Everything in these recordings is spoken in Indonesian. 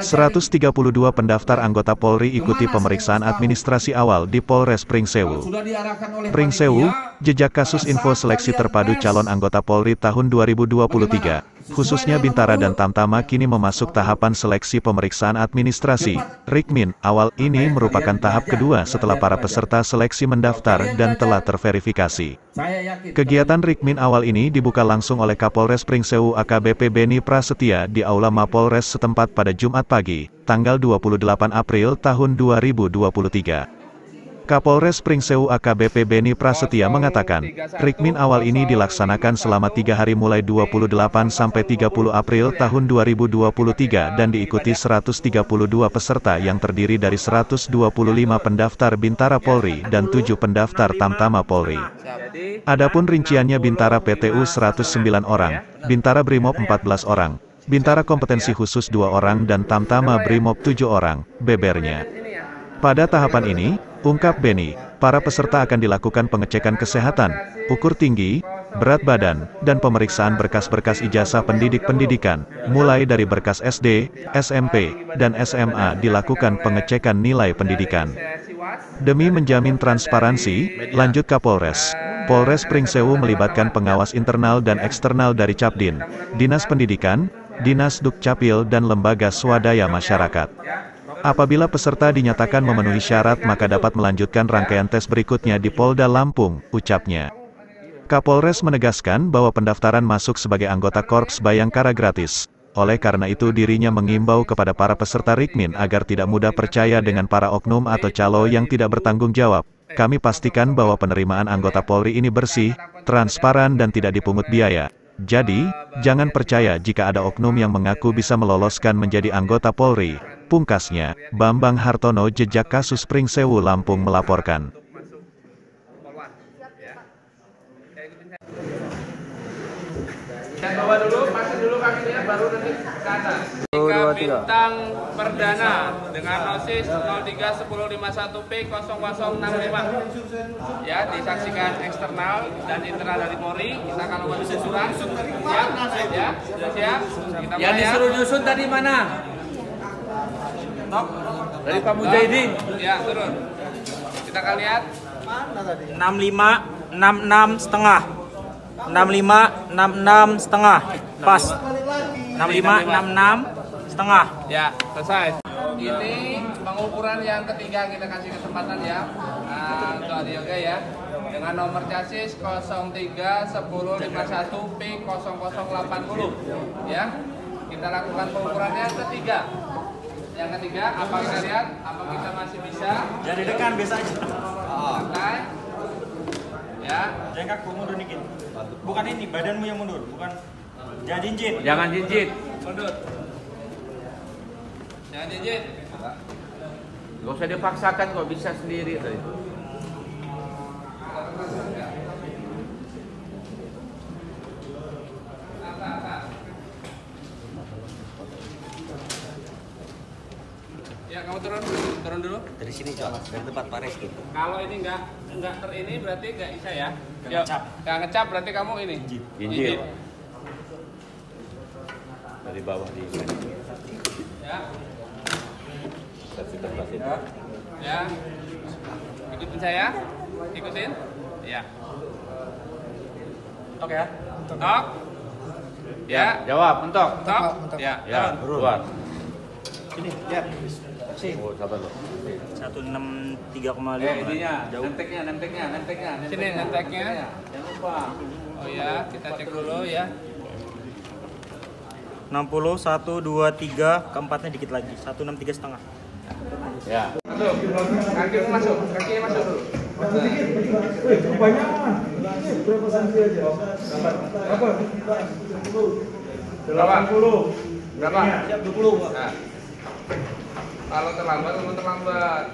132 pendaftar anggota Polri ikuti pemeriksaan administrasi awal di Polres Pringsewu. Pringsewu, jejak kasus info seleksi terpadu calon anggota Polri tahun 2023 khususnya Bintara dan Tamtama kini memasuk tahapan seleksi pemeriksaan administrasi. Rikmin, awal ini merupakan tahap kedua setelah para peserta seleksi mendaftar dan telah terverifikasi. Kegiatan Rikmin awal ini dibuka langsung oleh Kapolres Pringsewu AKBP Beni Prasetya di Aula Mapolres setempat pada Jumat pagi, tanggal 28 April tahun 2023. Kapolres Pringsewu AKBP Beni Prasetya mengatakan, Rikmin awal ini dilaksanakan selama tiga hari mulai 28 sampai 30 April tahun 2023 dan diikuti 132 peserta yang terdiri dari 125 pendaftar Bintara Polri dan 7 pendaftar Tamtama Polri. Adapun rinciannya Bintara PTU 109 orang, Bintara Brimob 14 orang, Bintara Kompetensi Khusus 2 orang dan Tamtama Brimob 7 orang, bebernya. Pada tahapan ini, Ungkap Beni, para peserta akan dilakukan pengecekan kesehatan, ukur tinggi, berat badan, dan pemeriksaan berkas-berkas ijazah pendidik-pendidikan, mulai dari berkas SD, SMP, dan SMA dilakukan pengecekan nilai pendidikan. Demi menjamin transparansi, lanjut Kapolres. Polres Pringsewu melibatkan pengawas internal dan eksternal dari Capdin, Dinas Pendidikan, Dinas Dukcapil dan lembaga swadaya masyarakat. Apabila peserta dinyatakan memenuhi syarat maka dapat melanjutkan rangkaian tes berikutnya di Polda Lampung, ucapnya. Kapolres menegaskan bahwa pendaftaran masuk sebagai anggota Korps Bayangkara gratis. Oleh karena itu dirinya mengimbau kepada para peserta Rikmin agar tidak mudah percaya dengan para oknum atau calo yang tidak bertanggung jawab. Kami pastikan bahwa penerimaan anggota Polri ini bersih, transparan dan tidak dipungut biaya. Jadi, jangan percaya jika ada oknum yang mengaku bisa meloloskan menjadi anggota Polri. Pungkasnya, Bambang Hartono jejak kasus Pringsewu Lampung melaporkan. bawa dulu, dulu kakinya, baru nanti ke atas. Tiga bintang perdana dengan nosis 031051P 0065. Ya, disaksikan eksternal dan internal dari Polri. Kita akan lakukan susuran. Siap, ya, sudah siap. Kita Yang ya. disuruh nyusun tadi mana? Stop. Dari Pak Mujahidin. Ya, turun. Kita akan lihat. 65 66 setengah 65 66 setengah pas 65 66 setengah Ya, selesai. Ini pengukuran yang ketiga kita kasih kesempatan ya nah, untuk Adi Yoga ya dengan nomor chassis 031051 P 0080 ya. Kita lakukan pengukuran yang ketiga. Yang ketiga, apa kita lihat? Apa kita masih bisa? jadi dekan biasa aja Santai. Ya, jangan kaku mundur dikit bukan ini badanmu yang mundur bukan jangan jinjit Jangan jinjit. mundur. Jangan jijik. Gak usah dipaksakan kok bisa sendiri tadi. Ya, kamu turun, turun dulu. Dari sini coba dari tempat Pak Reski Kalau ini enggak enggak ter ini berarti enggak bisa ya. Nggak Yuk, ngecap. Enggak ngecap berarti kamu ini. Jinjit. Dari bawah di Ya. kita plastik. Ya. Ikutin saya. Ikutin. Ya. oke ya Tok. Ya, jawab mentok. Tok. Ya, Ya, turun. keluar. ini ya Oh, sabar lo. 163,5 Eh, ininya, nenteknya, nenteknya, nenteknya, Sini nenteknya. Jangan lupa. Oh ya, kita cek dulu ya. 60 1 2 3 keempatnya dikit lagi 163 setengah Ya. Masuk. Kaki masuk. Kaki masuk dulu. Berapa? Berapa? Siap 20. Nah. Kalau terlambat, kalau terlambat.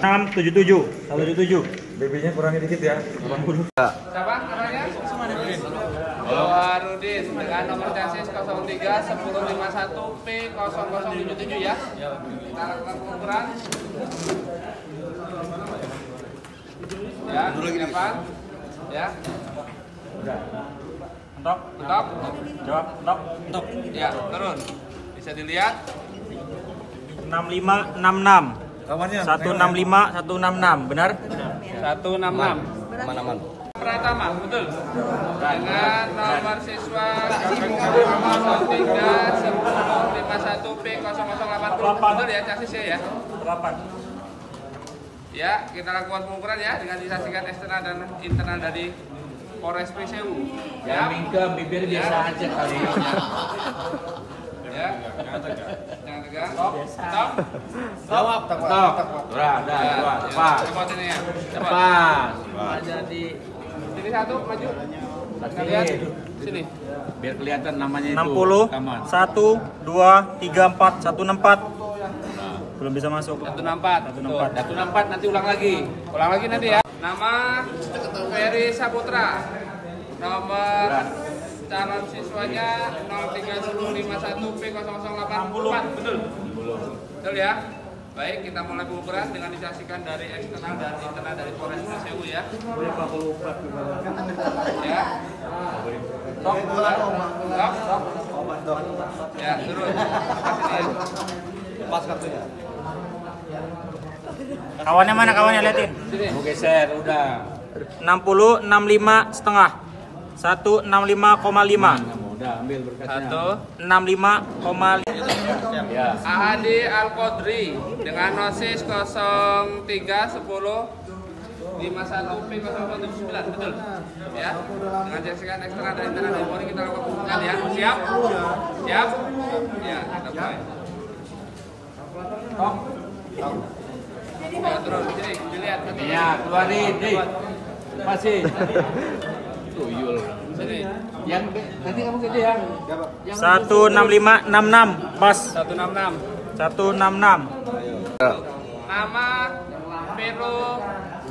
677 177 BB-nya kurangi dikit ya. Siapa namanya? Baharudin dengan nomor chassis 03 1051 P 0077 ya. Kita lakukan pengukuran. Ya, siapa? Ya. Entok Stop. jawab entok entok Ya, turun. Bisa dilihat 6566 165 166 benar? 166 Pratama, betul. Dengan nomor siswa 031051P0080. Betul ya, chasisnya ya? 8 Ya, kita lakukan pengukuran ya dengan disaksikan eksternal dan internal dari Polres. Jangan Ya, mingkem, bibir biasa aja kali. Ya. Jangan tegang. Stop. Stop. Jawab, tok. Udah, udah, dua, cepat. Cepat ini ya. Cepat. Cepat. Jadi Sini satu, maju. Kita lihat. Sini. biar kelihatan namanya itu. 60 Taman. 1 2 3 4 164 belum bisa masuk 164. Betul. 164 nanti ulang lagi. Ulang lagi nanti ya. Nama Ferry Saputra. Nomor calon siswanya 031051P0084. Betul. Betul ya. Baik, kita mulai pengukuran dengan disaksikan dari eksternal dan internal dari Polres Sewu ya. Ya. Stop. Stop. Ya, turun. Sini ya. kawannya mana kawannya liatin. Mau geser, udah. 60 65 setengah 165,5 Udah, ambil berkasnya. Satu. 65,5 Ya. Ahadi Al Qadri dengan nosis 0310 51 P 079 betul ya dengan jaksikan eksternal dan internal dari Polri kita lakukan ya siap siap ya kita mulai Stop. Ya, turun sini dilihat Ya, keluarin, nih. Masih. Tuyul. Yang nanti kamu gede ya. 16566 pas 166 166 nama Vero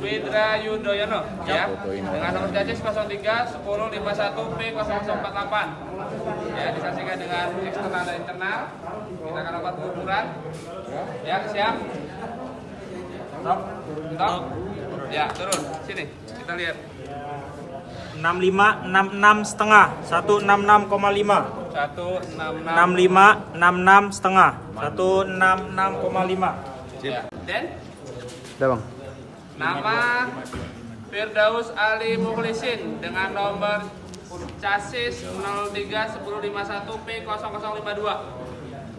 Widra Yudoyono ya. Dengan nomor chassis 03 1051 P 0048 ya disaksikan dengan eksternal dan internal. Kita akan lakukan pengukuran ya siap? Stop. Stop. Ya turun. Sini kita lihat 65 66 setengah. 166,5 166 65 66 setengah. 166,5 ya. dan? Nama Firdaus Ali Mukhlisin dengan nomor chassis 031051 P 0052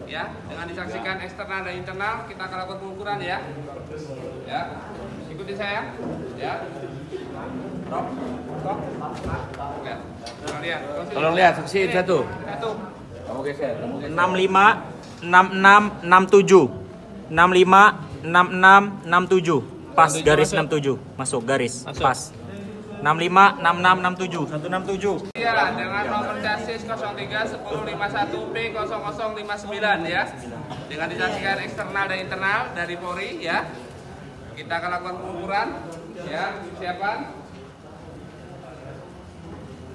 ya dengan disaksikan eksternal dan internal kita akan lakukan pengukuran ya. Ya. Ikuti saya ya. Stop Tolong lihat, saksi satu. satu Kamu geser, kamu geser. 65 66 67 65 66 67 pas 67 garis masuk. 67 masuk garis Masuk. pas 65 66 67 167 Ya, dengan nomor chassis 031051 P 0059 ya. Dengan disaksikan eksternal dan internal dari Polri ya. Kita akan lakukan pengukuran ya,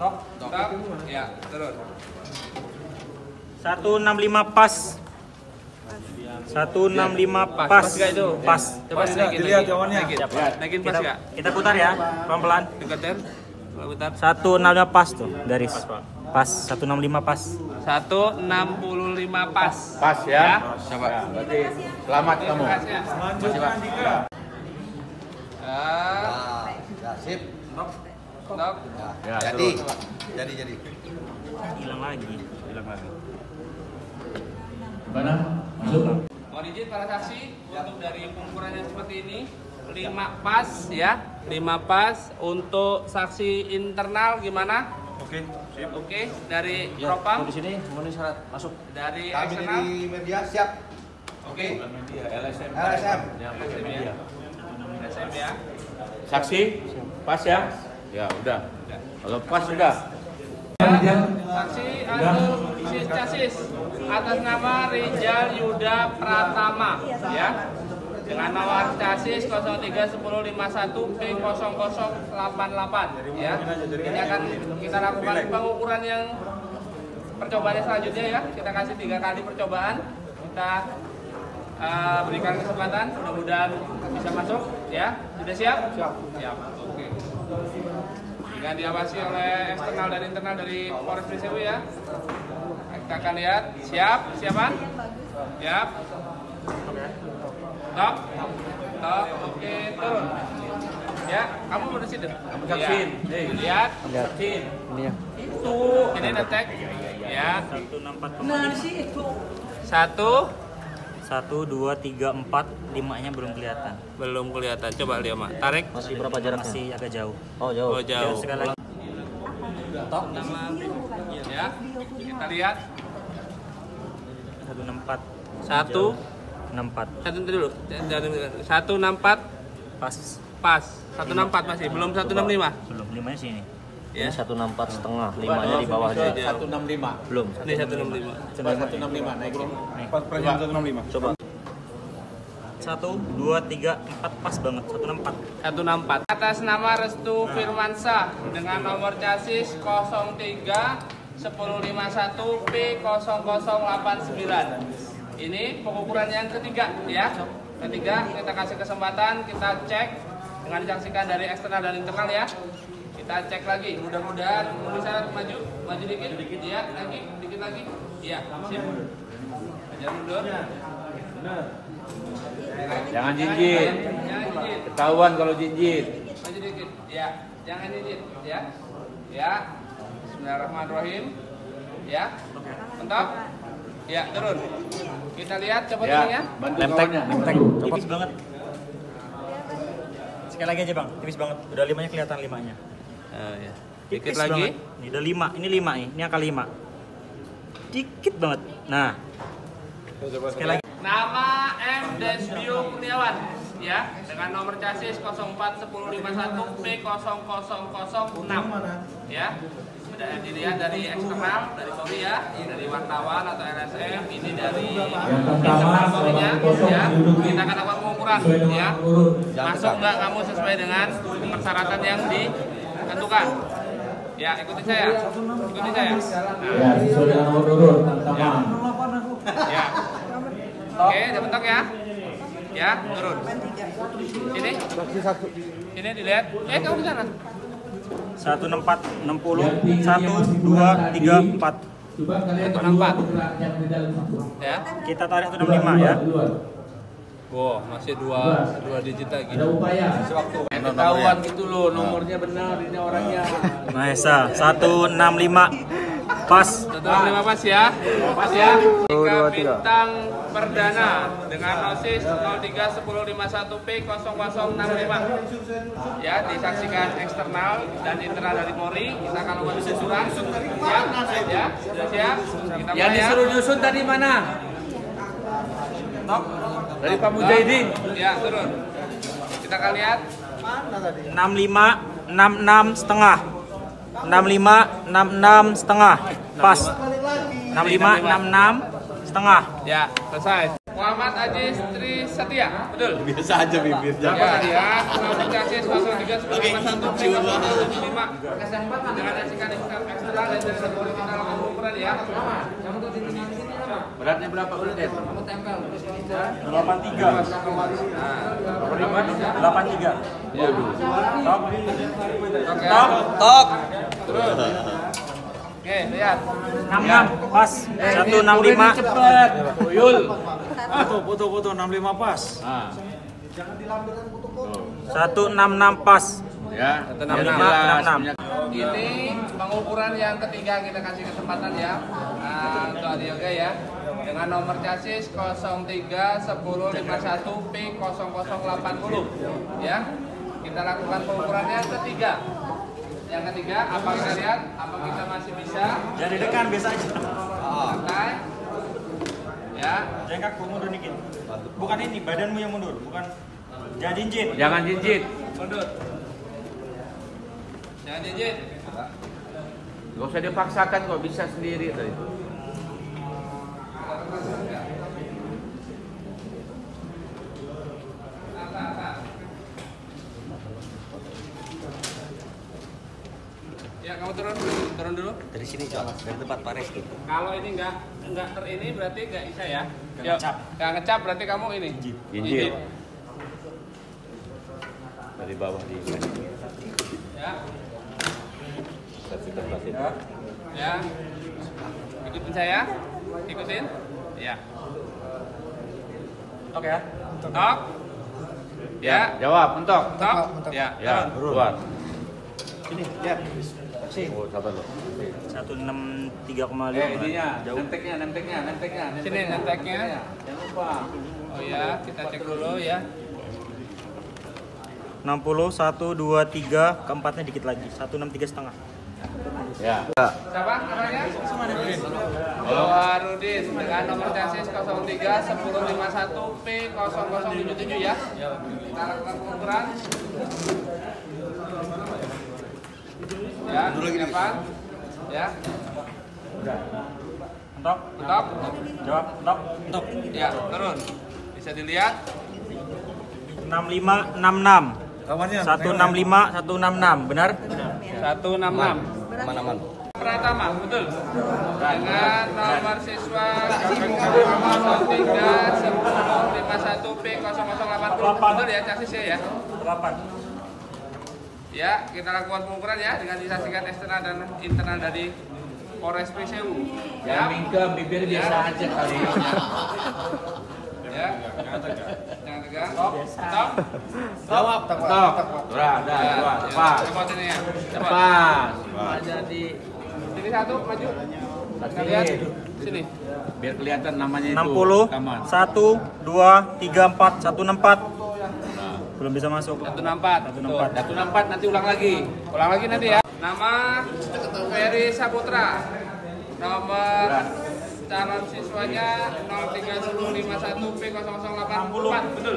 siapan. Stop, stop. Ya, turun. 165 pas 165 pas Pas nggak itu? pas Coba naikin, dilihat jawabannya. Naikin, naikin pas kita, nggak? kita putar ya pelan-pelan Deketin. Putar. 165 pas tuh garis pas 165 pas 165 pas. Pas ya. Coba. Berarti selamat kamu. Masih Pak. Ah, Ya, sip. Stop. Ya, Jadi, turun. jadi, jadi. hilang lagi Bilang lagi. Mana? Masuk. Mohon izin para saksi untuk dari pengukuran yang seperti ini 5 pas ya, 5 pas untuk saksi internal gimana? Oke, sip. Oke, dari Propam, di sini memenuhi syarat masuk. dari Kami eksternal. di media siap. Oke. Media LSM. LSM. Ya, media. SM ya. Saksi, pas ya? Ya, udah. Kalau pas sudah. Saksi Abdul Sis Casis atas nama Rijal Yuda Pratama ya. Dengan nomor chassis 031051 P0088 ya. Ini akan kita lakukan pengukuran yang percobaan selanjutnya ya. Kita kasih tiga kali percobaan. Kita eh, berikan kesempatan. Mudah-mudahan bisa masuk ya. Sudah siap? Siap. Siap. Dengan diawasi oleh eksternal dan internal dari Polres Prisewu ya. kita akan lihat. Siap? Siapa? Siap. Tok. Tok. Oke, turun. Ya, kamu udah situ. Kamu saksin. Hei. Lihat. Saksin. Itu. Ini detek. Ya. Satu enam empat. Satu. Satu dua tiga empat limanya belum kelihatan. Belum kelihatan. Coba lihat, Mak. Tarik. Masih berapa jaraknya? Masih agak jauh. Oh jauh. Oh, jauh. Sekali lagi. Tok nama ya. Kita lihat. Satu enam empat. Satu. Enam empat. Satu dulu. Satu enam empat. Pas. Pas. Satu enam empat masih. Belum satu enam lima. Belum limanya sini. Ini Ya. 164 setengah, limanya di bawahnya. Satu enam lima. Belum. Ini satu enam lima. Satu enam lima naikin. Coba. Satu dua tiga empat pas banget. Satu enam empat. 164 atas nama Restu Firmansyah dengan nomor chassis 03 1051 P0089 ini pengukuran yang ketiga ya ketiga kita kasih kesempatan kita cek dengan disaksikan dari eksternal dan internal ya kita cek lagi. Mudah-mudahan bisa maju. Maju dikit. Dikit. Ya lagi. Dikit lagi. Iya. Siap jangan mundur. Jangan jinjit. jangan jinjit. Ketahuan kalau jinjit. maju dikit. Ya jangan izin ya ya Bismillahirrahmanirrahim. Ya mentok ya turun. Kita lihat. Coba Ya, turunnya kawannya. lemtek. Tipis banget. Sekali lagi aja bang. Tipis banget. Udah limanya kelihatan limanya. Oh, ya. Tipis dikit lagi banget. Ini udah lima. Ini lima nih. Ini angka lima. Dikit banget. Nah. Sekali lagi. nama M Desbio Kurniawan ya dengan nomor chassis 041051 P0006 ya sudah dilihat dari eksternal dari Polri ya dari wartawan atau LSM ini dari internal Polrinya ya kita akan lakukan pengukuran ya masuk nggak kamu sesuai dengan persyaratan yang ditentukan ya ikuti saya. Ikuti saya. Nah, Ya, sesuai dengan nomor urut teman-teman. ya. Oke udah bentok ya? Ya turun. Ini? Ini dilihat. Eh kamu di sana? Satu enam empat enam puluh. Satu dua tiga empat. Coba kalian Satu enam empat. yang di dalam satu. ya. Kita tarik satu enam lima ya. Wow masih dua dua digit lagi. Ada upaya. Ketahuan gitu loh nomornya benar ini orangnya. Maesa. Satu enam lima. Pas. satu enam lima pas ya. Pas ya. Tiga bintang perdana dengan nosis 031051 P 0065 ya disaksikan eksternal dan internal dari Polri kita akan lakukan susuran siap? Ya siap? Kita Yang ya. disuruh nyusun tadi mana? Dari Pak Mujahidin. ya turun kita akan lihat Enam lima. Enam enam setengah. Enam lima. Enam enam setengah. Pas. Enam lima. Enam enam setengah. ya selesai Muhammad Ajis Tri Setia betul Biasa aja bibir. Ya, ya, nomor chassis 0391 lima dengan asikan eksternal eksternal dan dari Polri kita lakukan pengukuran ya. Beratnya berapa Ulden? Delapan tiga. Delapan tiga. Top. Oke. Top. Oke, lihat. Enam enam. Pas. Satu enam lima. Cepet. Yul. Foto foto foto enam lima pas. Ah, Satu enam enam pas. ya. enam Biar lima, enam enam. Ini pengukuran yang ketiga kita kasih kesempatan ya. Nah, untuk Adi Yoga ya. Dengan nomor chassis 031051 P0080 ya. Kita lakukan pengukuran yang ketiga. Yang ketiga, apa kita lihat? Apa kita masih bisa? Jadi dekan biasa aja. Santai. Ya, Jengkak mundur dikit. Bukan ini badanmu yang mundur, bukan. Jangan jinjit. Jangan jinjit. mundur. Jangan jijik. Gak usah dipaksakan kok bisa sendiri tadi. Ya, kamu turun, turun dulu. Dari sini, Cok. Dari tempat Pak Reski. Kalau ini enggak enggak ter ini berarti enggak bisa ya. Nggak Yuk, ngecap. Enggak ngecap berarti kamu ini. Jinjit. Dari bawah di Ya. Ya. Ikutin saya. Ikutin. Ya. Oke ya. Tok. Ya, jawab, mentok. Tok. Ya. Ya, keluar. Ini, ya. Oh, sabar lo. 163,5. Eh, ininya, nenteknya, nenteknya, nenteknya. Sini nenteknya. Jangan lupa. Oh ya, kita cek dulu ya. 60, 1, 2, 3, keempatnya dikit lagi. 163 setengah. Ya. Siapa namanya? Baharudin dengan nomor chassis 03 1051 P 0077 ya. Kita lakukan pengukuran. Ya, siapa? Ya, Entok, bentok. jawab, entok, entok. Ya, turun. Bisa dilihat. 65, 66. 165, 166, benar? 166. Aman-aman. Pratama, betul. Dengan nomor siswa 03 1051 P 0080 betul ya chassisnya ya. 8. Ya, kita lakukan pengukuran ya dengan disaksikan eksternal dan internal dari Polres Prisewu. Ya, mingkem, bibir biasa aja kali. ya. Jangan tegang. Stop. Stop. Jawab, mentok. Udah, udah, Ya, keluar. ya. Cepat. Cepat ini ya. Cepat. Cepat. Jadi sini satu maju. Kita lihat sini. Biar kelihatan namanya itu. 60, rekaman. 1, 2, 3, 4, 164. Belum bisa masuk. 164. 164. 164 nanti ulang lagi. Ulang lagi nanti ya. Nama Ferry Saputra. Nomor calon siswanya 031051 P0084. Betul.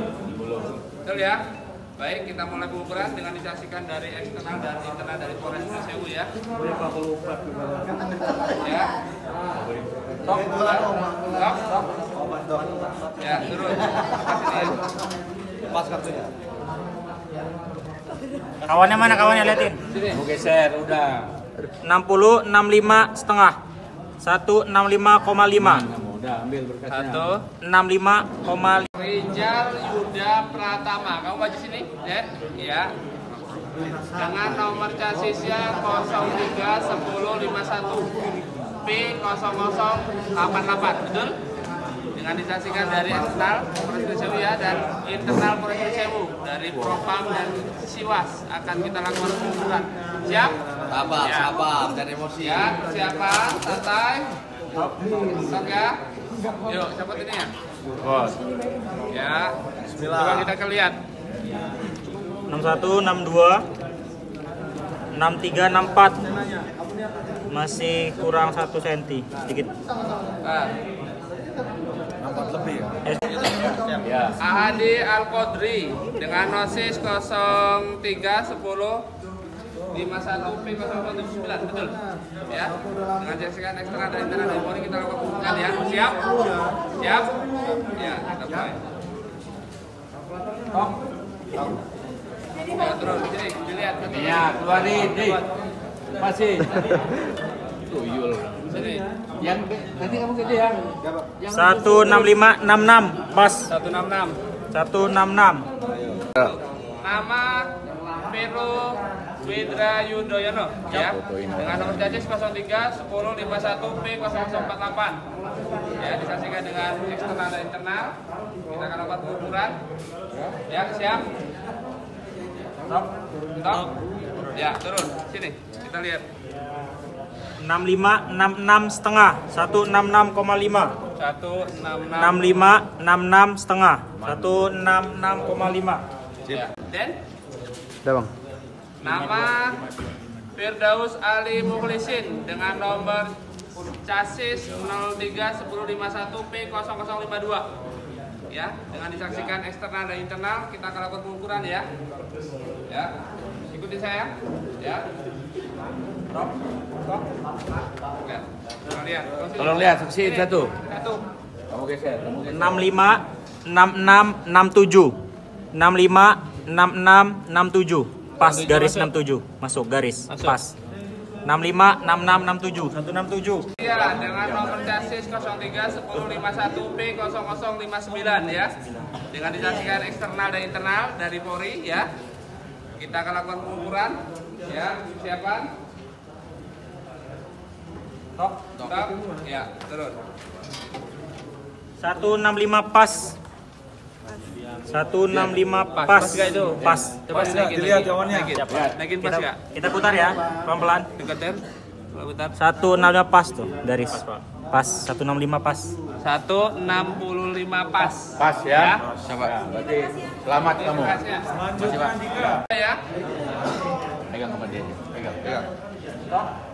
Betul ya. Baik, kita mulai pengukuran dengan disaksikan dari eksternal dan internal dari Polres Sewu ya. Ya. Tok, tok, tok. Ya, turun. Kasih ya. Pas kartunya. Kawannya mana kawannya liatin? Sini. Mau geser, udah. 60, 65 setengah. 165,5. Udah, ambil berkasnya. Satu. 65,5. Rijal Yuda Pratama. Kamu baju sini, ya? Ya. Dengan nomor chassisnya 031051 P0088, betul? Dengan disaksikan dari eksternal Polres Prisewu ya dan internal Polres Prisewu dari Propam dan Siwas akan kita lakukan pengukuran. Siap? Sabar, Ya. sabar, jangan emosi. Ya, persiapan, santai. Stop ya. Yuk, cepet ini ya. Bos. Ya. Coba kita akan lihat. 61, 62, 63, 64. Masih kurang 1 cm sedikit. Nah, Eh, Ya. Ahadi Al Qadri dengan nosis 0310 51 P 079 betul? Ya. Dengan saksikan eksternal dan internal dari Polri kita lakukan pengukuran ya. Siap? Siap? Ya kita mulai. Tok. Ya, terus sini dilihat. Ya, keluarin, nih. Masih. Tuyul. Yang nanti kamu gede ya. 165, 66. Pas. 166 166. Nama Vero Widra Yudoyono ya. Dengan nomor chassis 03 10 51 P 0048 ya disaksikan dengan eksternal dan internal. Kita akan lakukan pengukuran ya siap? Stop. Stop. Ya turun. Sini kita lihat. 65, 66 setengah. 166,5. 166 65, 66 setengah. 166,5. ya. dan nama Firdaus Ali Mukhlisin dengan nomor chassis 03 1051 P 0052 ya dengan disaksikan eksternal dan internal kita akan lakukan pengukuran ya ya ikuti saya ya stop stop ya tolong lihat Tolong lihat, saksi satu. satu Kamu geser, kamu geser. 65, 66, 67. 65, 66, 67. Pas 67 garis masuk. 67. Masuk garis. Masuk. Pas. 65, 66, 67. 167. Ya, dengan nomor chassis 03 1051 P 0059 ya. Dengan disaksikan eksternal dan internal dari Polri ya. Kita akan lakukan pengukuran ya, persiapan. Tok. Stop. Ya, turun. 165 pas. 165 pas. Pas nggak itu? Pas. Coba naikin dilihat jawabannya. Naikin. Siap. Naikin pas Kita, nggak? kita putar ya, pelan-pelan. Deketin. Putar. 165 pas tuh, garis. Pas 165 pas. 165 pas. Pas ya. Coba. Berarti selamat kamu. Pak. Ya. Pegang sama dia. Pegang. Pegang.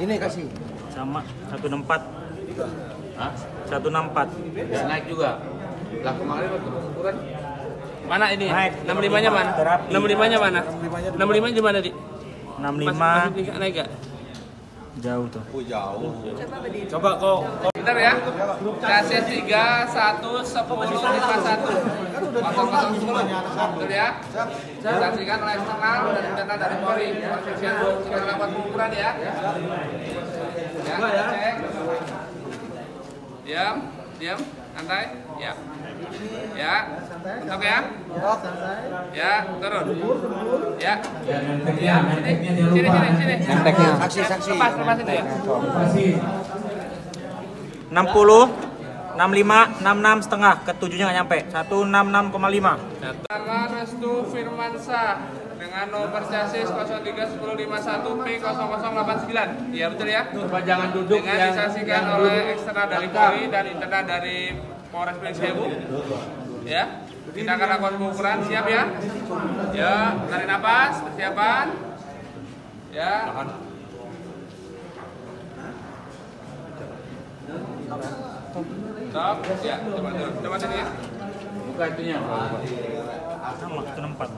Ini kasih. Sama 164. Hah? 164. Bisa naik juga. Lah kemarin waktu ukuran Mana ini? Naik. 65-nya mana? Terapi. 65-nya mana? 65-nya di mana, Di? Masih, 65 masih naik gak? Jauh tuh. Bentar ya. Chassis 3 1 10 51. 0010. Betul ya. Disaksikan oleh eksternal dan internal dari Polri. Persisian kita lakukan pengukuran ya. Ya, cek. Diam, diam, santai. Ya. Ya. Untuk ya. Ya, turun. Ya. Ya, sini. Sini, sini, sini. Saksi, saksi. Lepas, lepas itu ya. Kasih. 60 65 66 setengah ketujuhnya nggak nyampe 166,5 Nama Restu Firmansyah dengan nomor chassis 031051 P0089. Iya betul ya? Coba jangan duduk Dengan yang disaksikan yang oleh eksternal dari Polri dan internal dari Polres Pringsewu. Ya. Kita akan lakukan pengukuran. Siap ya? Ya, tarik nafas, persiapan. Ya. Stop. Ya, coba turun. Coba sini ya. Buka itunya. sama 164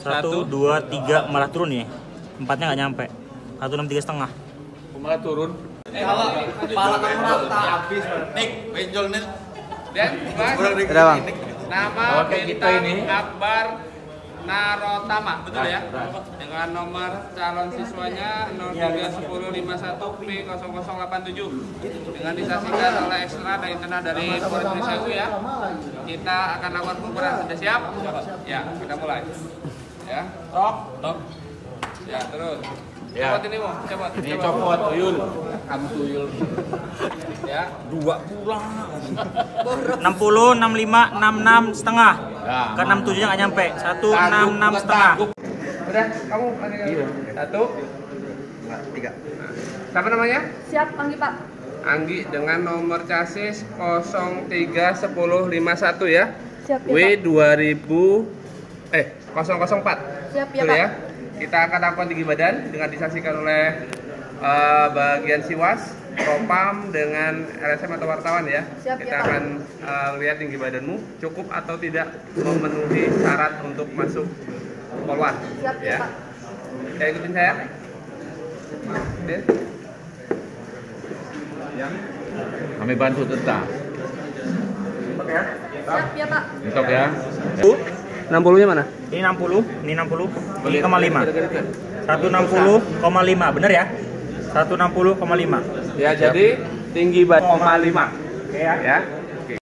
satu dua tiga malah turun ya empatnya nggak nyampe 163 setengah Malah turun. Kalau kepala kamu rata habis. Nik, benjol nih. Dan Mas, nama Bintang ini. Akbar Narotama, betul ya? Dengan nomor calon siswanya 031051 P0087 dengan disaksikan oleh eksternal dan internal dari Polres Indonesia ya. Kita akan lakukan pengukuran. Sudah siap? Ya, kita mulai. Ya, top, top. Ya, terus. Ya. Copot ini, Mo. Copot. Ini copot tuyul. Kamu tuyul. Ya. 60 65 66 setengah Ya, ke 67 nya nggak nyampe 166 setengah Udah, kamu Iya. Satu. Tiga. Siapa namanya? Siap, Anggi Pak. Anggi dengan nomor chassis 031051 ya. Siap ya, W Pak. 2000 eh 004. Siap ya, Pak. ya. Kita akan lakukan tinggi badan dengan disaksikan oleh uh, bagian siwas, propam dengan LSM atau wartawan ya. Siap, kita ya, akan uh, lihat tinggi badanmu cukup atau tidak memenuhi syarat untuk masuk polwan. Siap ya. ya Pak. Ikutin saya. Kami bantu tetap. Oke ya. Siap ya Pak. Siap ya. ya. 60-nya mana? Ini 60, ini 60, ini koma 5. 160,5, bener ya? 160,5. Ya, Siap. jadi tinggi badan 0,5 5. Oke ya. ya. Okay.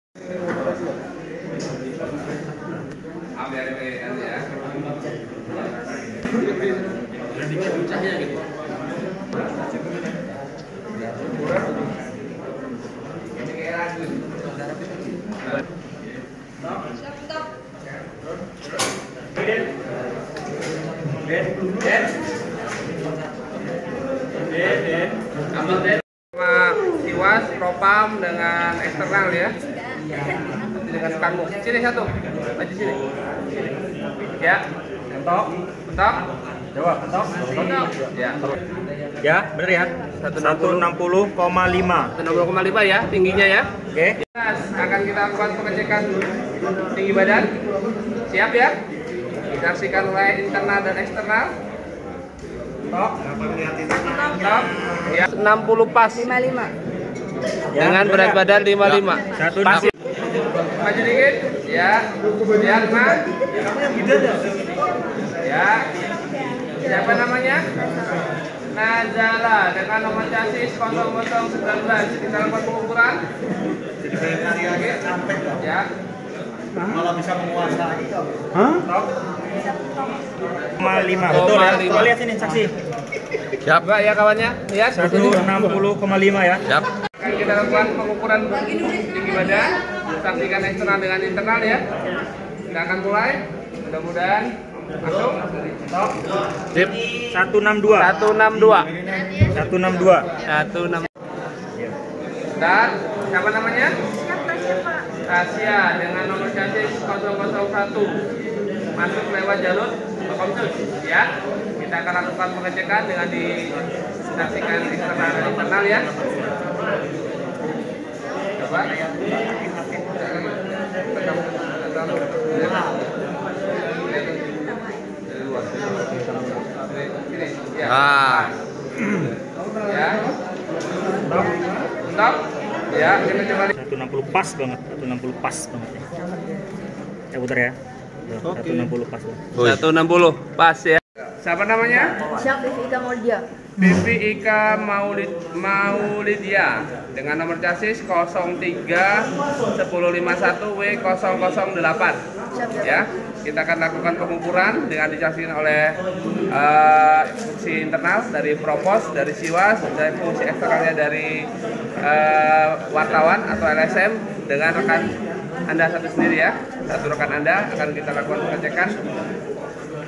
Ambil ya. Jadi gitu. Bentok. Bentok. Jawab. Bentok. Bentok. Ya. ya bener ya 160,5 60,5 ya tingginya ya. oke Yes, akan kita lakukan pengecekan tinggi badan. Siap ya? Disaksikan oleh internal dan eksternal. Stop. Stop. Ya, 60 pas 55. Ya, dengan berat ya? badan 55. satu Pas. Maju dikit. Ya. Ya, Mas. Ya. Siapa namanya? Nazala dengan nomor chassis 0019. Kita lakukan pengukuran. Ya. Malah bisa menguasai. Koma lima. Betul ya? lima. Coba lihat sini saksi. Coba ya kawannya, lihat. 160,5 ya. Akan kita lakukan pengukuran tinggi badan, saksikan eksternal dengan internal ya. Kita akan mulai. Mudah-mudahan. Sip. 162. 162. 162. 16. Dan siapa namanya? Tasya dengan nomor chassis 001 masuk lewat jalur Komsus ya. Kita akan lakukan pengecekan dengan disaksikan eksternal dan internal ya. Coba. Ya. Ya. Stop. Ya, kita coba lihat. 160 pas banget. 160 pas banget ya. Ya putar ya. Tuh, 160 pas banget. 160 pas ya. Siapa namanya? Siap Ika Moldia. Bibi Ika Maulid Maulidia dengan nomor chassis 03 1051 W008 ya kita akan lakukan pengukuran dengan disaksikan oleh eh, fungsi internal dari Propos dari Siwas dan fungsi eksternalnya dari eh, wartawan atau LSM dengan rekan anda satu sendiri ya satu rekan anda akan kita lakukan pengecekan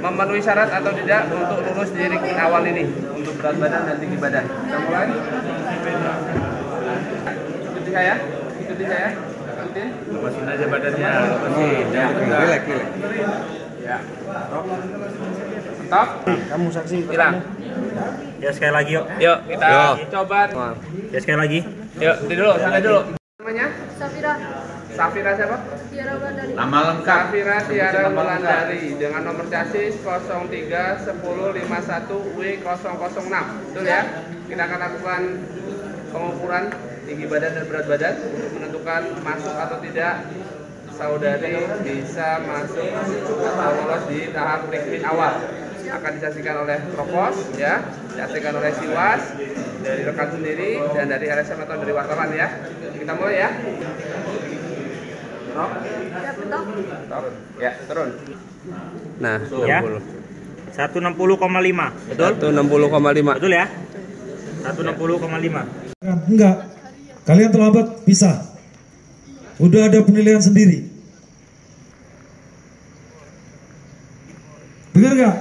memenuhi syarat atau tidak untuk lulus di rekrut awal ini untuk berat badan dan tinggi badan. Kita mulai. Ikuti saya, ikuti saya. Lepasin aja badannya. Lepasin. Ya. Relax, relax. Ya. Stop. Kamu saksi. Hilang. Ya sekali lagi yuk. Yuk kita coba. Ya sekali lagi. Yuk, di dulu, santai dulu. Namanya? Safira. Safira siapa? Tiara Wulandari. Nama lengkap. Safira Tiara Wulandari dengan nomor chassis 031051 W006. Betul ya? Kita akan lakukan pengukuran tinggi badan dan berat badan untuk menentukan masuk atau tidak saudari bisa masuk atau lolos di tahap rekrut awal akan disaksikan oleh Provos ya disaksikan oleh Siwas dari rekan sendiri dan dari LSM atau dari wartawan ya kita mulai ya Rock. Betul. Turun. Ya, turun. Nah, Ya. 160,5. Betul? 160,5. Betul ya? 160,5. Enggak. Kalian terlambat pisah. Udah ada penilaian sendiri. Benar nggak?